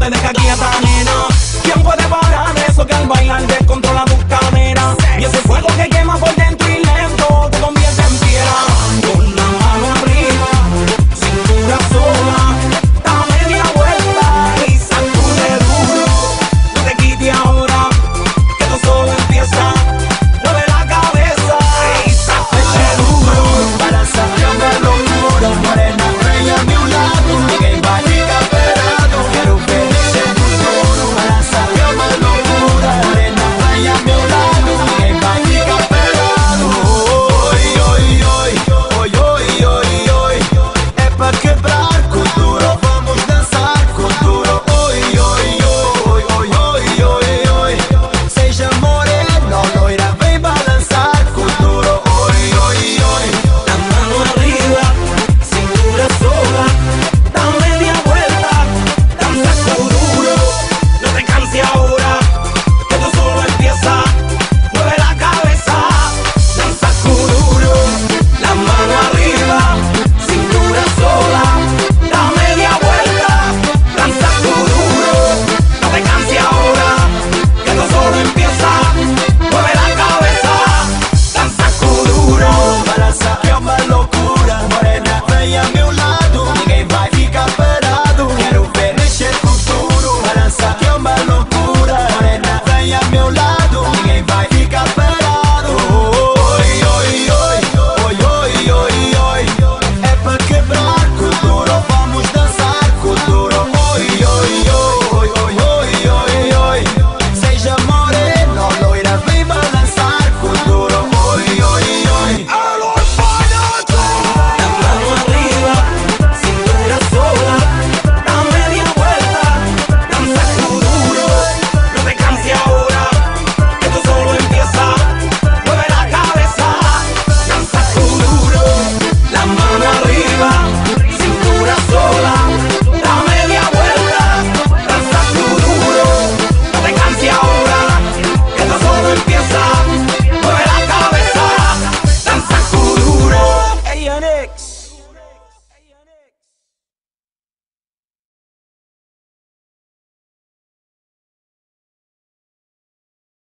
Don't tener que aquí atar